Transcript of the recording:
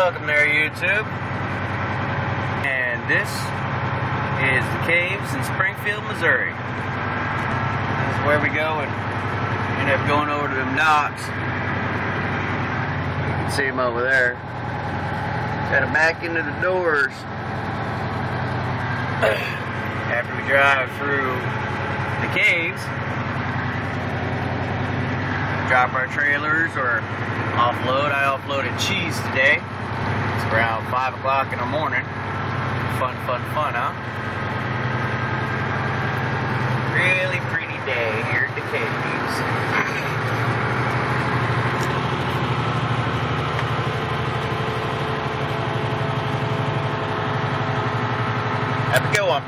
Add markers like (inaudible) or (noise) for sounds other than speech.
welcome there, YouTube. And this is the caves in Springfield, Missouri. This is where we go and end up going over to them docks. You can see them over there. Got to back into the doors. (clears throat) After we drive through the caves, drop our trailers or offload. I offloaded cheese today. It's around 5 o'clock in the morning. Fun, fun, fun, huh? Really pretty day here in Decatur. Have a good one.